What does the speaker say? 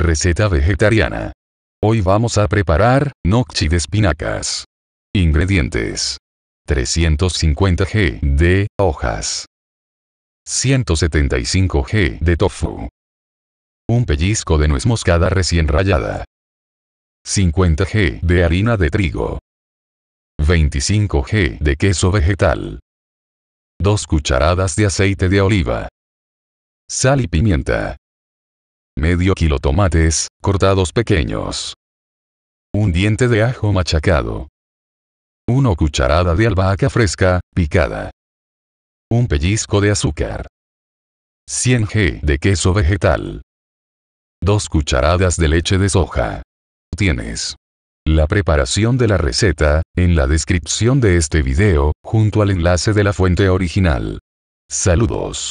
Receta vegetariana. Hoy vamos a preparar, gnocchi de espinacas. Ingredientes. 350 g de hojas. 175 g de tofu. Un pellizco de nuez moscada recién rallada. 50 g de harina de trigo. 25 g de queso vegetal. 2 cucharadas de aceite de oliva. Sal y pimienta. Medio kilo tomates, cortados pequeños. Un diente de ajo machacado. 1 cucharada de albahaca fresca, picada. Un pellizco de azúcar. 100 g de queso vegetal. 2 cucharadas de leche de soja. Tienes la preparación de la receta, en la descripción de este video, junto al enlace de la fuente original. Saludos.